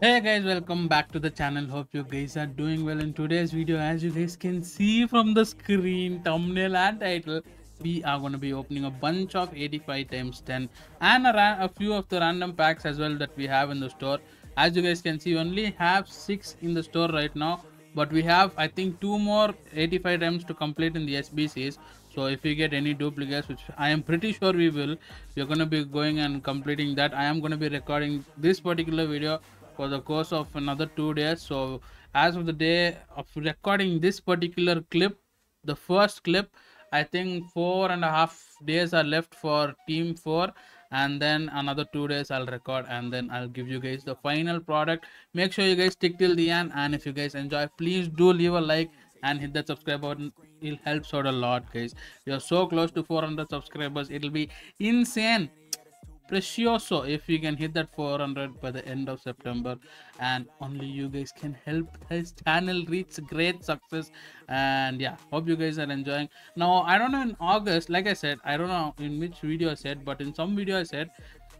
Hey guys, welcome back to the channel. Hope you guys are doing well. In today's video, as you guys can see from the screen, thumbnail and title, we are going to be opening a bunch of 85 times 10 and a, a few of the random packs as well that we have in the store. As you guys can see, we only have six in the store right now, but we have I think two more 85 times to complete in the SBCs. So if we get any duplicates, which I am pretty sure we will, we are going to be going and completing that. I am going to be recording this particular video for the course of another two days. So as of the day of recording this particular clip the first clip i think four and a half days are left for team four and then another two days i'll record and then i'll give you guys the final product. Make sure you guys stick till the end and if you guys enjoy please do leave a like and hit that subscribe button. It helps out a lot guys. Are so close to 400 subscribers. It'll be insane precioso if we can hit that 400 by the end of september. And only you guys can help this channel reach great success. And yeah hope you guys are enjoying. Now i don't know in august like i said i don't know in which video i said but in some video i said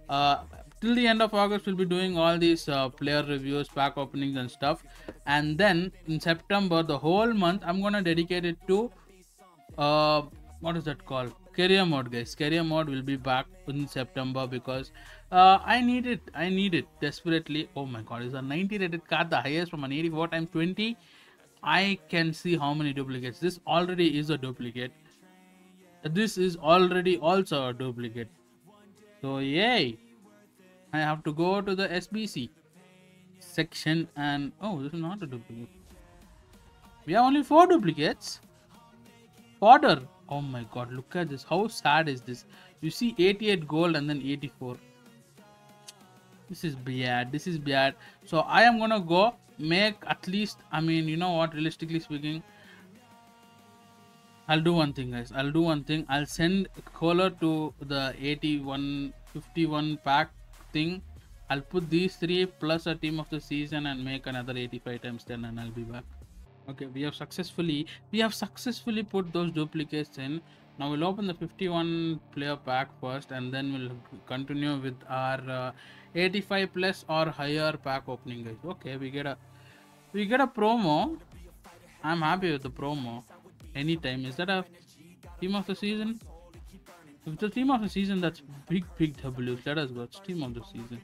uh till the end of august we'll be doing all these uh, player reviews pack openings and stuff. And then in september the whole month i'm gonna dedicate it to uh what is that called career mode guys. Career mode will be back in september because uh i need it. I need it desperately. Oh my god it's a 90 rated card the highest from an 84 times 20 i can see how many duplicates. This already is a duplicate. This is already also a duplicate. So yay. I have to go to the sbc section and oh this is not a duplicate. We have only four duplicates. Fodder. Oh my god, look at this. How sad is this? You see 88 gold and then 84. This is bad. This is bad. So I am gonna go make at least, I mean, you know what, realistically speaking, I'll do one thing, guys. I'll do one thing. I'll send caller to the 81, 51 pack thing. I'll put these three plus a team of the season and make another 85 times 10 and I'll be back okay we have successfully we have successfully put those duplicates in. Now we'll open the 51 player pack first and then we'll continue with our uh, 85 plus or higher pack opening guys. Okay we get a we get a promo. I'm happy with the promo. Anytime. Is that a team of the season? If the team of the season that's big big w. Let us go it's team of the season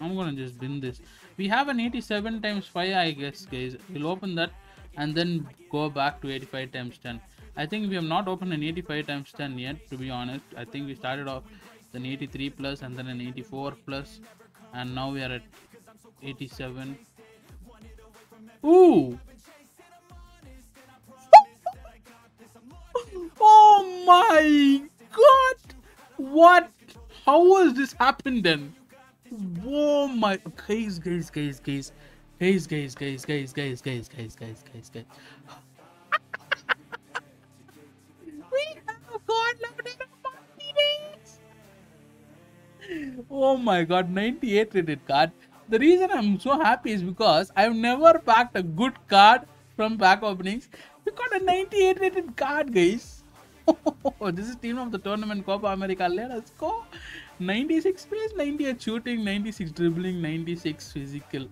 I'm gonna just bin this. We have an 87 times 5 I guess guys. We'll open that and then go back to 85 times 10. I think we have not opened an 85 times 10 yet to be honest. I think we started off an 83 plus and then an 84 plus and now we are at 87. Ooh! oh my god! What? How was this happened then? Oh my guys, guys, guys, guys, guys, guys, guys, guys, guys, guys, guys, guys, guys, guys. we have got Lautaro Martinez. Oh my god, 98 rated card. The reason I'm so happy is because I've never packed a good card from pack openings. We got a 98 rated card, guys. Oh, this is team of the tournament Copa America. Let us go. 96 pace, 98 shooting, 96 dribbling, 96 physical.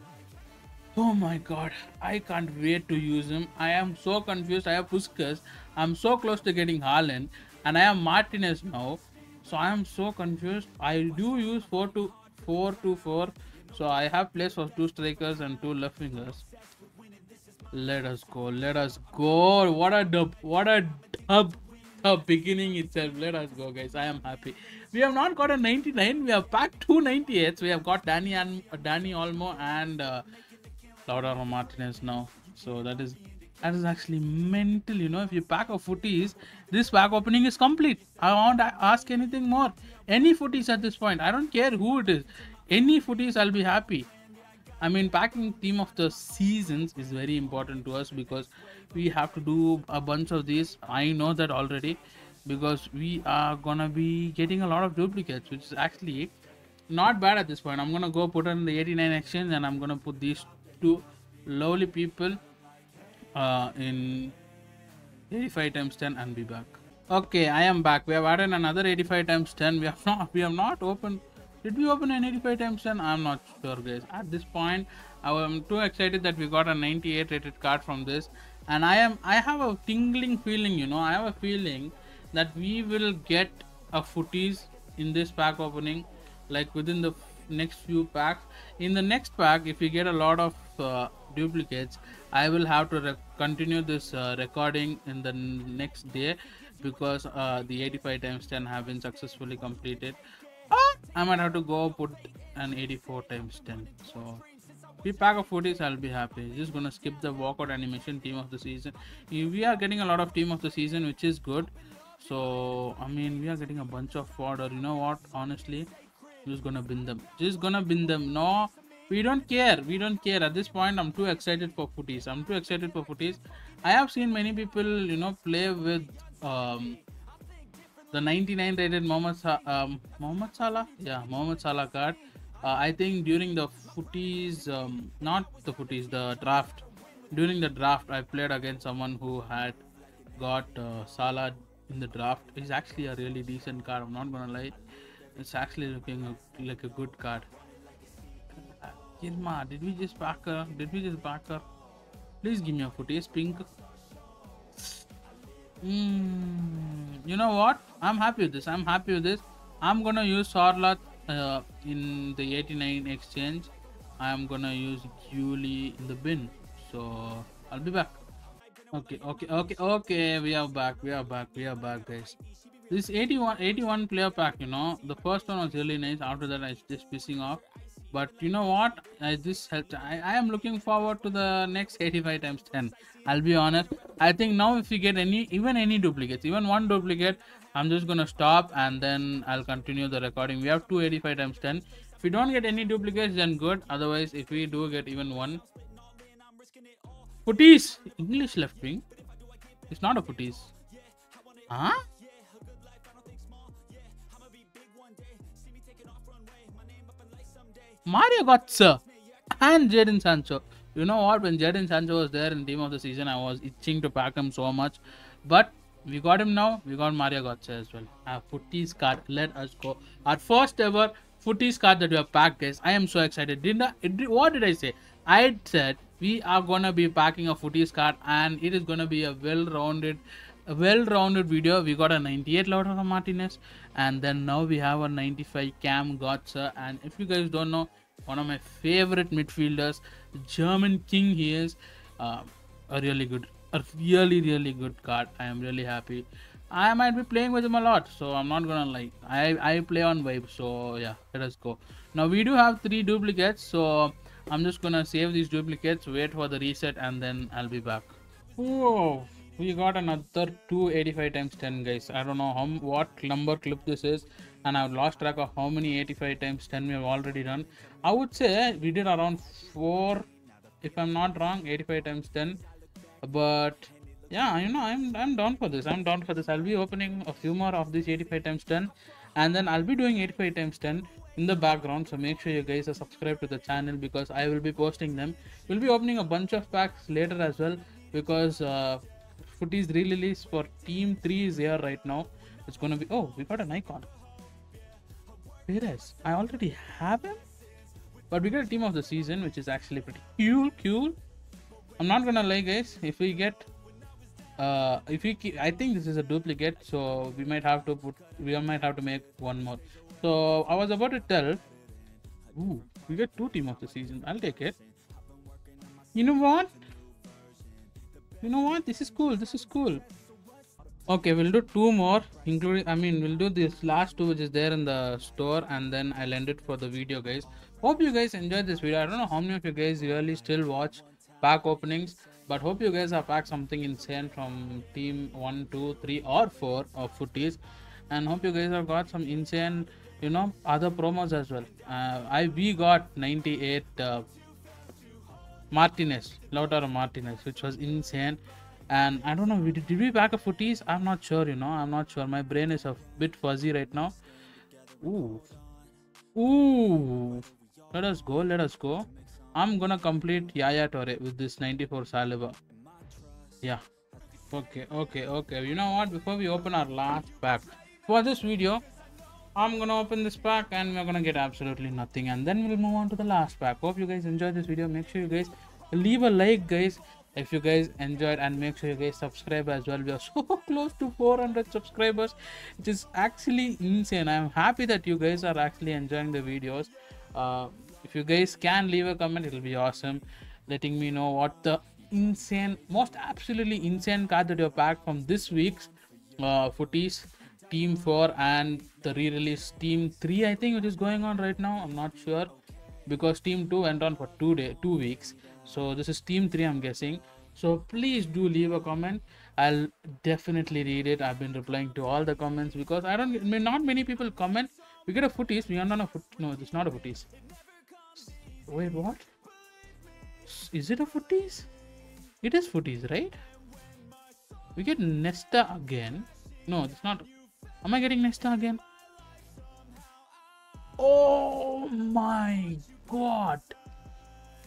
Oh my god, I can't wait to use him. I am so confused. I have Puskas. I'm so close to getting Haaland, and I have Martinez now. So I am so confused. I do use 4 to 4 to 4. So I have place for two strikers and two left wingers. Let us go. Let us go. What a dub. What a dub the beginning itself. Let us go, guys. I am happy. We have not got a 99. We have packed two 98s. We have got Dani and uh, Dani Olmo and uh, Martinez now. So that is that is actually mental. You know, if you pack a futties, this pack opening is complete. I won't ask anything more. Any futties at this point. I don't care who it is. Any futties, I'll be happy. I mean, packing team of the seasons is very important to us because we have to do a bunch of these. I know that already because we are gonna be getting a lot of duplicates, which is actually not bad at this point. I'm gonna go put on the 89 exchange and I'm gonna put these two lovely people uh, in 85 times 10 and be back. Okay, I am back. We have added another 85 times 10. We have not we have not opened Did we open an 85 times 10? I'm not sure, guys. At this point, I am too excited that we got a 98 rated card from this, and I am I have a tingling feeling, you know, I have a feeling that we will get a futties in this pack opening, like within the next few packs. In the next pack, if we get a lot of uh, duplicates, I will have to continue this uh, recording in the next day because uh, the 85 times 10 have been successfully completed I might have to go put an 84 times 10 so we pack of futties I'll be happy. Just gonna skip the walkout animation team of the season. We are getting a lot of team of the season which is good. So I mean we are getting a bunch of fodder. You know what? Honestly just gonna bin them. Just gonna bin them. No we don't care. We don't care. At this point i'm too excited for futties. I'm too excited for futties. I have seen many people you know play with um the 99 rated Mohamed, Sa um, Mohamed Salah, yeah, Mohamed Salah card. Uh, I think during the futties, um, not the futties, the draft. During the draft, I played against someone who had got uh, Salah in the draft. It's actually a really decent card. I'm not gonna lie. It's actually looking like a good card. Irma, did we just back her? Did we just back her? Please give me a futties, pink. Mm, you know what? I'm happy with this. I'm happy with this. I'm gonna use Sorloth uh, in the 89 exchange. I'm gonna use Julie in the bin. So I'll be back. Okay, okay, okay, okay. We are back. We are back. We are back, guys. This 81 81 player pack, you know, the first one was really nice. After that, I just pissing off but you know what? I, this helped I, I am looking forward to the next 85 times 10 i'll be honest. I think now if we get any even any duplicates even one duplicate i'm just gonna stop and then i'll continue the recording. We have 285 times 10 if we don't get any duplicates then good. Otherwise if we do get even one. Futties english left wing? It's not a futties huh Mario Götze and Jadon Sancho. You know what? When Jadon Sancho was there in team of the season, I was itching to pack him so much. But we got him now. We got Mario Götze as well. Our futties card. Let us go. Our first ever futties card that we have packed, guys. I am so excited. Did not, I, what did I say? I said we are gonna be packing a futties card, and it is gonna be a well-rounded well-rounded video. We got a 98 Lautaro Martinez, and then now we have a 95 Cam Götze. And if you guys don't know, one of my favorite midfielders, German king he is, uh, a really good, a really really good card. I am really happy. I might be playing with him a lot, so I'm not gonna like. I I play on vibe, so yeah, let us go. Now we do have three duplicates, so I'm just gonna save these duplicates, wait for the reset, and then I'll be back. Whoa we got another 285 times 10 guys. I don't know how what number clip this is and i've lost track of how many 85 times 10 we have already done. I would say we did around four if i'm not wrong 85 times 10 but yeah you know i'm i'm down for this. I'm down for this. I'll be opening a few more of these 85 times 10 and then i'll be doing 85 times 10 in the background. So make sure you guys are subscribed to the channel because i will be posting them. We'll be opening a bunch of packs later as well because uh, futties re-release for team 3 is here right now. It's gonna be oh we got an icon. Perez I already have him? But we got a team of the season which is actually pretty cool cool. I'm not gonna lie guys if we get uh if we keep, I think this is a duplicate so we might have to put we might have to make one more. So I was about to tell ooh we get two team of the season I'll take it. You know what you know what? This is cool. This is cool. Okay we'll do two more including i mean we'll do this last two which is there in the store and then i'll end it for the video guys. Hope you guys enjoyed this video. I don't know how many of you guys really still watch pack openings but hope you guys have packed something insane from team one two three or four of futties. And hope you guys have got some insane you know other promos as well. Uh, i we got 98 uh, Martinez, Lautaro Martinez, which was insane. And I don't know, did, did we back a futties? I'm not sure, you know. I'm not sure. My brain is a bit fuzzy right now. Ooh. Ooh. Let us go. Let us go. I'm gonna complete Yaya Toure with this 94 Saliba. Yeah. Okay, okay, okay. You know what? Before we open our last pack for this video, I'm gonna open this pack and we're gonna get absolutely nothing and then we'll move on to the last pack. Hope you guys enjoyed this video. Make sure you guys leave a like guys if you guys enjoyed and make sure you guys subscribe as well. We are so close to 400 subscribers which is actually insane. I'm happy that you guys are actually enjoying the videos. Uh, if you guys can leave a comment it'll be awesome letting me know what the insane most absolutely insane card that you packed from this week's uh, futties team 4 and the re-release team 3 i think which is going on right now. I'm not sure because team 2 went on for two day two weeks. So this is team 3 i'm guessing. So please do leave a comment. I'll definitely read it. I've been replying to all the comments because i don't mean, not many people comment. We get a futties. We are not a foot no it's not a futties. Wait what? Is it a futties? It is futties right? We get nesta again. No it's not am i getting nesta again? Oh my god.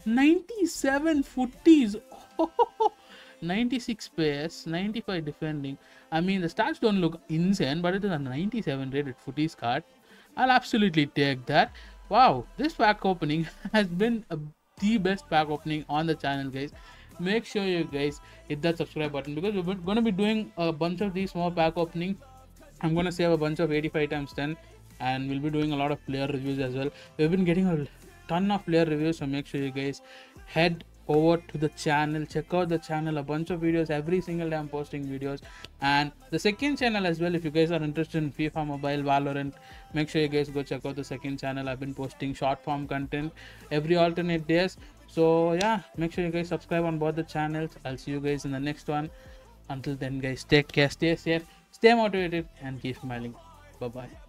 97 futties. 96 pace 95 defending. I mean the stats don't look insane but it is a 97 rated futties card. I'll absolutely take that. Wow this pack opening has been a, the best pack opening on the channel guys. Make sure you guys hit that subscribe button because we're going to be doing a bunch of these small pack opening i'm to save a bunch of 85 times 10 and we'll be doing a lot of player reviews as well. We've been getting a ton of player reviews so make sure you guys head over to the channel. Check out the channel. A bunch of videos. Every single day i'm posting videos. And the second channel as well if you guys are interested in fifa mobile valorant make sure you guys go check out the second channel. I've been posting short form content every alternate days. So yeah make sure you guys subscribe on both the channels. I'll see you guys in the next one. Until then guys take care. Stay safe stay motivated and keep smiling. Bye bye